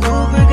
不会